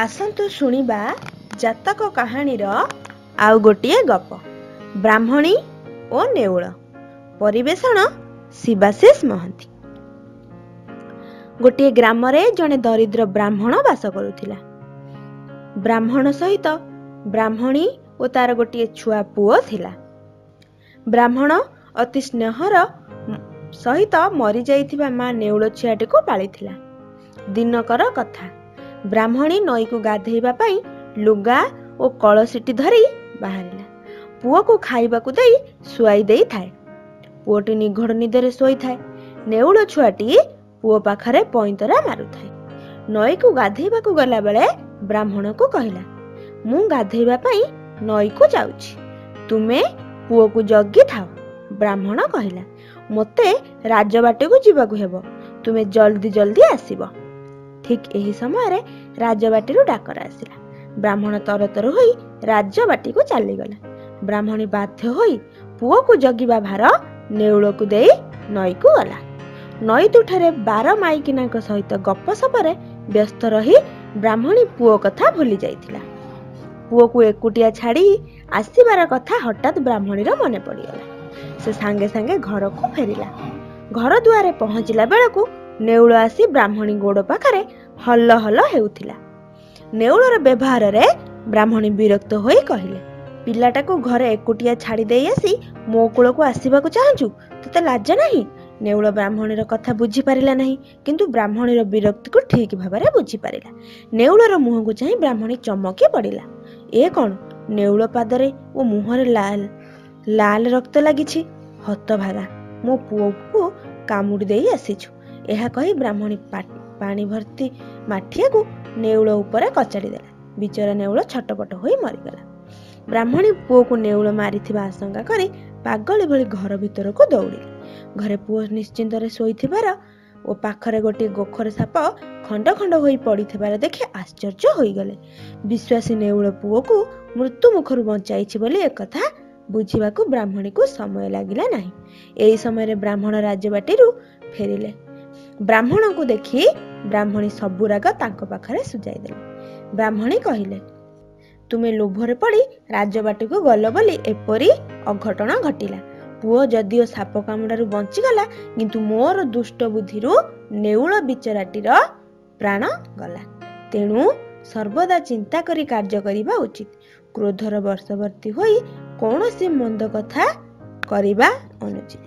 ଆସନ୍ତୁ ଶୁଣିବା ଜାତକ କାହାଣୀର ଆଉ ଗୋଟିଏ ଗପ। ବ୍ରାହ୍ମଣୀ ଓ ନେଉଳ। ପରିବେଷଣ ଶିବାଶିଷ ମହାନ୍ତି। ଗୋଟିଏ ଗ୍ରାମରେ ଜଣେ ଦରିଦ୍ର ବ୍ରାହ୍ମଣ ବାସ କରୁଥିଲା। ବ୍ରାହ୍ମଣ ସହିତ ବ୍ରାହ୍ମଣୀ ଓ ତାର ଗୋଟିଏ ଛୁଆ ପୁଅ ଥିଲା। ବ୍ରାହ୍ମଣ ଅତି ସ୍ନେହର ସହିତ ମରିଯାଇଥିବା ମା ନେଉଳ ଛୁଆଟିକୁ ପାଳିଥିଲା। ଦିନକର କଥା। ବ୍ରାହ୍ମଣୀ ନଈକୁ ଗାଧେଇବା ପାଇଁ ଲୁଗା ଓ କଳସିଟି ଧରି ବାହାରିଲା। ପୁଅକୁ ଖାଇବାକୁ ଦେଇ ଶୁଆଇ ଦେଇଥାଏ। ପୁଅଟି ନିଘୋଡ଼ ନିଦରେ ଶୋଇଥାଏ। ନେଉଳ ଛୁଆଟି ପୁଅ ପାଖରେ ପଇଁତରା ମାରୁଥାଏ। ନଈକୁ ଗାଧେଇବାକୁ ଗଲାବେଳେ ବ୍ରାହ୍ମଣକୁ କହିଲା ମୁଁ ଗାଧେଇବା ପାଇଁ ନଈକୁ ଯାଉଛି। ତୁମେ ପୁଅକୁ ଜଗିଥାଅ ବ୍ରାହ୍ମଣ କହିଲା ମୋତେ ରାଜବାଟକୁ ଯିବାକୁ ହେବ। ତୁମେ ଜଲ୍ଦି ଜଲ୍ଦି ଆସିବ। ଠିକ୍ ଏହି ସମୟରେ ରାଜବାଟିରୁ ଡାକରା ଆସିଲା। ବ୍ରାହ୍ମଣ ତରତର ହୋଇ ରାଜବାଟିକୁ ଚାଲିଗଲା। ବ୍ରାହ୍ମଣୀ ବାଧ୍ୟ ହୋଇ ପୁଅକୁ ଜଗିବା ଭାର ନେଉଳକୁ ଦେଇ ନଈକୁ ଗଲା। ନଈ ତୁଠରେ ବାର ମାଇକିନାଙ୍କ ସହିତ ଗପସପରେ ବ୍ୟସ୍ତ ରହି ବ୍ରାହ୍ମଣୀ ପୁଅ କଥା ଭୁଲି ଯାଇଥିଲା। ପୁଅକୁ ଏକୁଟିଆ ଛାଡ଼ି ଆସିବାର କଥା ହଠାତ୍ ବ୍ରାହ୍ମଣୀର ମନେ ପଡ଼ିଗଲା। ସେ ସାଙ୍ଗେ ସାଙ୍ଗେ ଘରକୁ ଫେରିଲା। ଘର ଦୁଆରେ ପହଞ୍ଚିଲା ବେଳକୁ ନେଉଳ ଆସି ବ୍ରାହ୍ମଣୀ ଗୋଡ଼ ପାଖରେ ହଲ ହଲ ହେଉଥିଲା। ନେଉଳର ବ୍ୟବହାରରେ ବ୍ରାହ୍ମଣୀ ବିରକ୍ତ ହୋଇ କହିଲେ ପିଲାଟାକୁ ଘରେ ଏକୁଟିଆ ଛାଡ଼ି ଦେଇ ଆସି ମୋ କୂଳକୁ ଆସିବାକୁ ଚାହୁଁଛୁ? ତୋତେ ଲାଜ ନାହିଁ? ନେଉଳ ବ୍ରାହ୍ମଣୀର କଥା ବୁଝିପାରିଲା ନାହିଁ କିନ୍ତୁ ବ୍ରାହ୍ମଣୀର ବିରକ୍ତିକୁ ଠିକ୍ ଭାବରେ ବୁଝିପାରିଲା। ନେଉଳର ମୁହଁକୁ ଚାହିଁ ବ୍ରାହ୍ମଣୀ ଚମକି ପଡ଼ିଲା। ଏ କ'ଣ? ନେଉଳ ପାଦରେ ଓ ମୁହଁରେ ଲାଲ ଲାଲ ରକ୍ତ ଲାଗିଛି? ହତଭାଗା ମୋ ପୁଅକୁ କାମୁଡ଼ି ଦେଇ ଆସିଛୁ ଏହା କହି ବ୍ରାହ୍ମଣୀ ପାଣି ଭର୍ତ୍ତି ମାଠିଆକୁ ନେଉଳ ଉପରେ କଚାଡ଼ି ଦେଲା ବିଚରା ନେଉଳ ଛଟପଟ ହୋଇ ମରିଗଲା। ବ୍ରାହ୍ମଣୀ ପୁଅକୁ ନେଉଳ ମାରିଥିବା ଆଶଙ୍କା କରି ପାଗଳି ଭଳି ଘର ଭିତରକୁ ଦୌଡ଼ିଲେ। ଘରେ ପୁଅ ନିଶ୍ଚିନ୍ତରେ ଶୋଇଥିବାର ଓ ପାଖରେ ଗୋଟିଏ ଗୋଖର ସାପ ଖଣ୍ଡ ଖଣ୍ଡ ହୋଇ ପଡ଼ିଥିବାର ଦେଖି ଆଶ୍ଚର୍ଯ୍ୟ ହୋଇଗଲେ। ବିଶ୍ୱାସୀ ନେଉଳ ପୁଅକୁ ମୃତ୍ୟୁ ମୁଖରୁ ବଞ୍ଚାଇଛି ବୋଲି ଏକଥା ବୁଝିବାକୁ ବ୍ରାହ୍ମଣୀକୁ ସମୟ ଲାଗିଲା ନାହିଁ। ଏହି ସମୟରେ ବ୍ରାହ୍ମଣ ରାଜବାଟିରୁ ଫେରିଲେ। ବ୍ରାହ୍ମଣଙ୍କୁ ଦେଖି ବ୍ରାହ୍ମଣୀ ସବୁ ରାଗ ତାଙ୍କ ପାଖରେ ସୁଜାଇଦେଲେ ବ୍ରାହ୍ମଣୀ କହିଲେ ତୁମେ ଲୋଭରେ ପଡ଼ି ରାଜବାଟିକୁ ଗଲ ବୋଲି ଏପରି ଅଘଟଣ ଘଟିଲା। ପୁଅ ଯଦିଓ ସାପ କାମୁଡ଼ାରୁ ବଞ୍ଚିଗଲା କିନ୍ତୁ ମୋର ଦୁଷ୍ଟ ବୁଦ୍ଧିରୁ ନେଉଳ ବିଚରାଟିର ପ୍ରାଣ ଗଲା। ତେଣୁ ସର୍ବଦା ଚିନ୍ତା କରି କାର୍ଯ୍ୟ କରିବା ଉଚିତ। କ୍ରୋଧର ବର୍ଷବର୍ତ୍ତୀ ହୋଇ କୌଣସି ମନ୍ଦ କଥା କରିବା ଅନୁଚିତ।